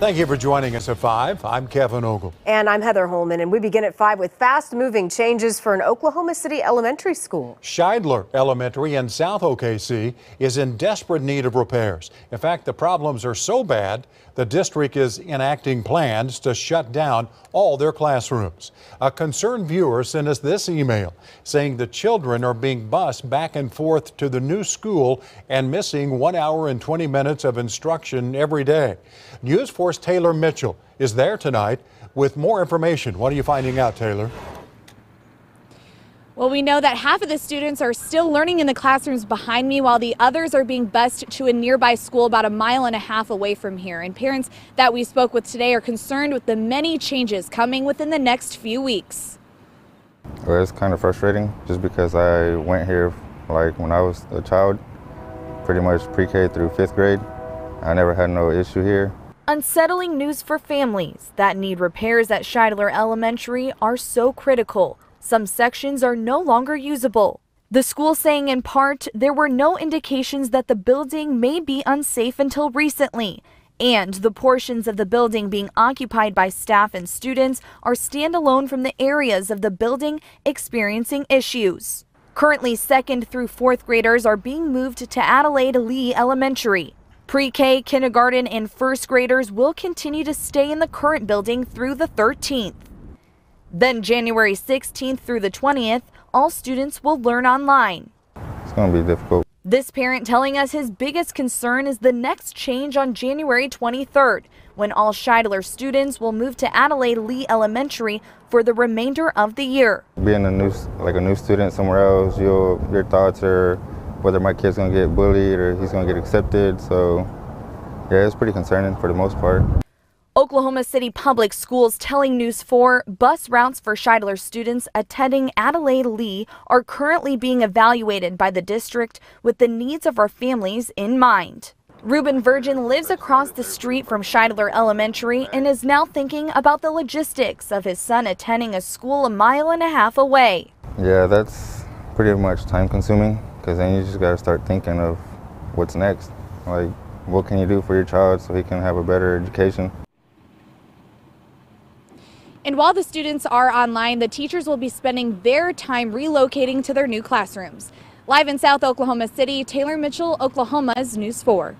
Thank you for joining us at 5. I'm Kevin Ogle. And I'm Heather Holman, and we begin at 5 with fast moving changes for an Oklahoma City elementary school. Shidler Elementary in South OKC is in desperate need of repairs. In fact, the problems are so bad, the district is enacting plans to shut down all their classrooms. A concerned viewer sent us this email saying the children are being bused back and forth to the new school and missing one hour and 20 minutes of instruction every day. News 4's Taylor Mitchell is there tonight with more information. What are you finding out, Taylor? Well, we know that half of the students are still learning in the classrooms behind me while the others are being bused to a nearby school about a mile and a half away from here. And parents that we spoke with today are concerned with the many changes coming within the next few weeks. Well, it's kind of frustrating just because I went here like when I was a child, pretty much pre-K through fifth grade. I never had no issue here. Unsettling news for families that need repairs at Shidler Elementary are so critical. Some sections are no longer usable. The school saying in part there were no indications that the building may be unsafe until recently, and the portions of the building being occupied by staff and students are standalone from the areas of the building experiencing issues. Currently, second through fourth graders are being moved to Adelaide Lee Elementary. Pre K, kindergarten, and first graders will continue to stay in the current building through the 13th. Then January 16th through the 20th, all students will learn online. It's going to be difficult. This parent telling us his biggest concern is the next change on January 23rd, when all Shidler students will move to Adelaide Lee Elementary for the remainder of the year. Being a new, like a new student somewhere else, your your thoughts are whether my kid's going to get bullied or he's going to get accepted. So, yeah, it's pretty concerning for the most part. Oklahoma City Public Schools telling News 4 bus routes for Shidler students attending Adelaide Lee are currently being evaluated by the district with the needs of our families in mind. Reuben Virgin lives across the street from Shidler Elementary and is now thinking about the logistics of his son attending a school a mile and a half away. Yeah, that's pretty much time consuming because then you just got to start thinking of what's next. Like, what can you do for your child so he can have a better education? And while the students are online, the teachers will be spending their time relocating to their new classrooms. Live in South Oklahoma City, Taylor Mitchell, Oklahoma's News 4.